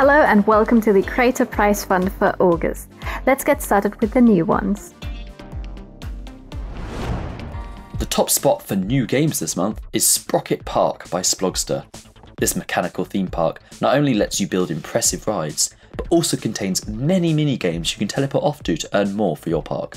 Hello and welcome to the Crayta Prize Fund for August. Let's get started with the new ones. The top spot for new games this month is Sprocket Park by Splogster. This mechanical theme park not only lets you build impressive rides, but also contains many mini games you can teleport off to to earn more for your park.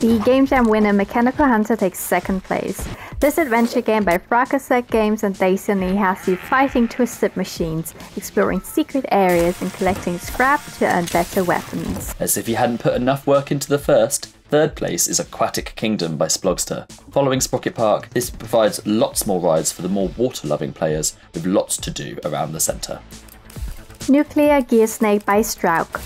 The Game Jam winner Mechanical Hunter takes second place. This adventure game by Fracaset Games and Daisy has you fighting twisted machines, exploring secret areas and collecting scrap to earn better weapons. As if you hadn't put enough work into the first, third place is Aquatic Kingdom by Splogster. Following Sprocket Park, this provides lots more rides for the more water-loving players with lots to do around the centre. Nuclear Gear Snake by strowk.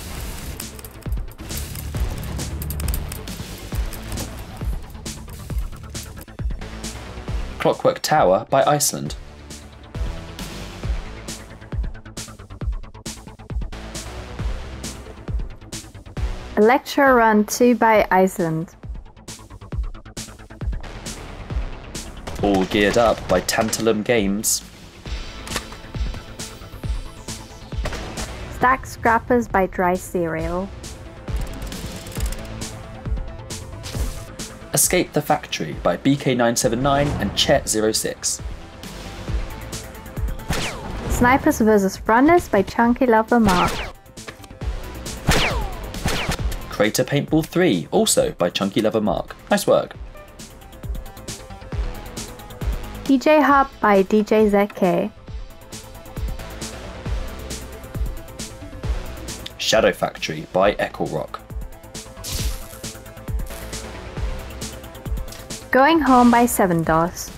Clockwork Tower by Iceland. Electro Run 2 by Iceland. All Geared Up by Tantalum Games. Stack Scrappers by Dry Cereal. Escape the Factory by BK979 and Chet06. Snipers vs Runners by Chunky Lover Mark. Crayta Paintball 3, also by Chunky Lover Mark. Nice work. DJ Hub by DJ ZK. Shadow Factory by Ekelrock. Going Home by Seven Dos.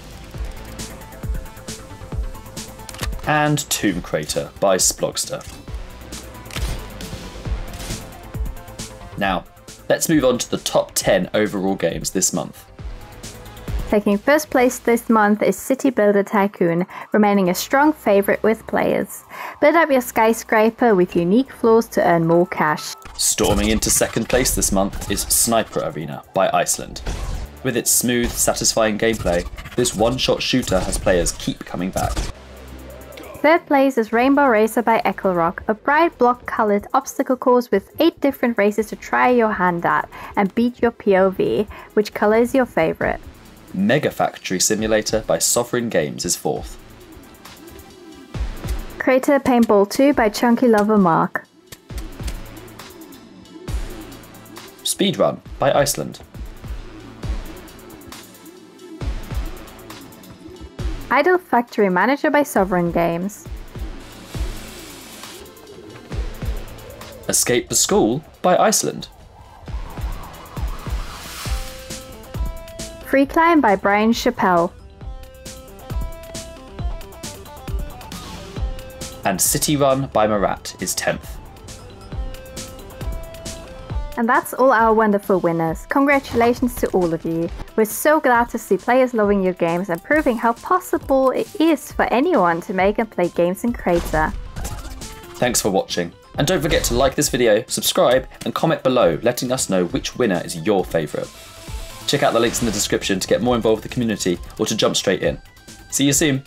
And Tomb Crater by Splogster. Now, let's move on to the top 10 overall games this month. Taking first place this month is City Builder Tycoon, remaining a strong favourite with players. Build up your skyscraper with unique floors to earn more cash. Storming into second place this month is Sniper Arena by Iceland. With its smooth, satisfying gameplay, this one-shot shooter has players keep coming back. Third place is Rainbow Racer by Ekelrock, a bright block-colored obstacle course with 8 different races to try your hand at and beat your POV. Which colour is your favourite? Mega Factory Simulator by Sovereign Games is fourth. Crayta Paintball 2 by Chunky Lover Mark. Speedrun by Iceland. Idle Factory Manager by Sovereign Games. Escape the School by Iceland. Free Climb by Brian Chappel. And City Run by Marat is 10th. And that's all our wonderful winners. Congratulations to all of you. We're so glad to see players loving your games and proving how possible it is for anyone to make and play games in Crayta. Thanks for watching. And don't forget to like this video, subscribe, and comment below letting us know which winner is your favourite. Check out the links in the description to get more involved with the community or to jump straight in. See you soon!